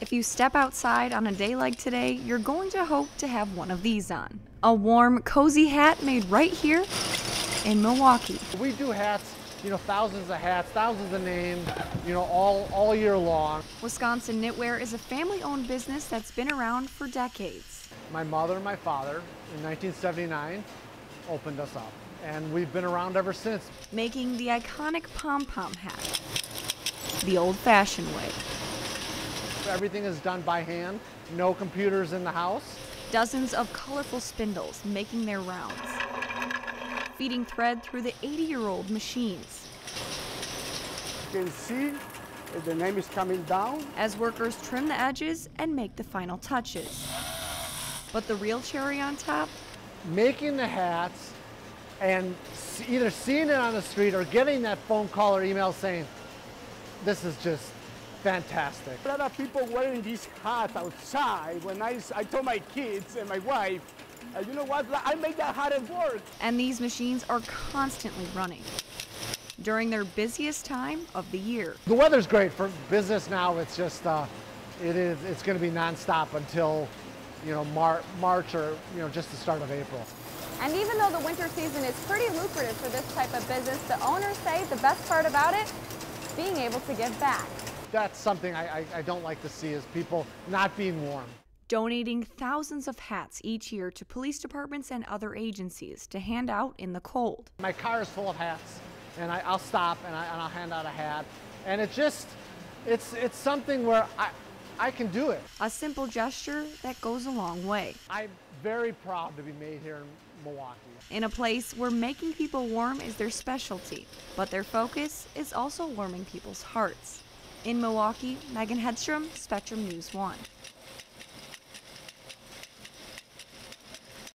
If you step outside on a day like today, you're going to hope to have one of these on. A warm, cozy hat made right here in Milwaukee. We do hats, you know, thousands of hats, thousands of names, you know, all, all year long. Wisconsin Knitwear is a family owned business that's been around for decades. My mother and my father in 1979 opened us up, and we've been around ever since. Making the iconic pom pom hat the old fashioned way. Everything is done by hand, no computers in the house. Dozens of colorful spindles making their rounds, feeding thread through the 80 year old machines. You can see the name is coming down. As workers trim the edges and make the final touches. But the real cherry on top? Making the hats and either seeing it on the street or getting that phone call or email saying, this is just fantastic. A lot of people wearing these hats outside. When I, I told my kids and my wife, uh, you know what, I made that hat at work. And these machines are constantly running during their busiest time of the year. The weather's great for business now. It's just, uh, it is, it's going to be nonstop until, you know, Mar March or, you know, just the start of April. And even though the winter season is pretty lucrative for this type of business, the owners say the best part about it, being able to give back. That's something I, I, I don't like to see is people not being warm. Donating thousands of hats each year to police departments and other agencies to hand out in the cold. My car is full of hats, and I, will stop and, I, will hand out a hat. And it just, it's, it's something where I, I can do it. A simple gesture that goes a long way. I'm very proud to be made here in Milwaukee. In a place where making people warm is their specialty, but their focus is also warming people's hearts. In Milwaukee, Megan Hedstrom, Spectrum News 1.